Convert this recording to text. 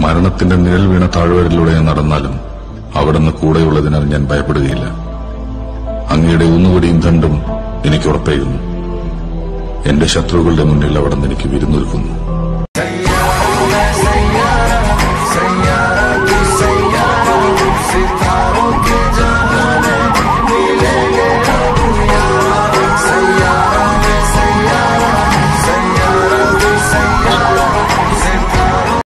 മരണത്തിന്റെ നിഴൽ വീണ താഴ്വരയിലൂടെ ഞാൻ നടന്നാലും അവിടുന്ന് കൂടെയുള്ളതിനാൽ ഞാൻ ഭയപ്പെടുകയില്ല. അങ്ങയുടെ ഊന്നുവടിയും ദണ്ടും എനിക്ക് ഉറപ്പേകുന്നു. എന്റെ ശത്രുക്കളുടെ മുന്നിൽ അവിടുന്ന് എനിക്ക് വിരുന്നു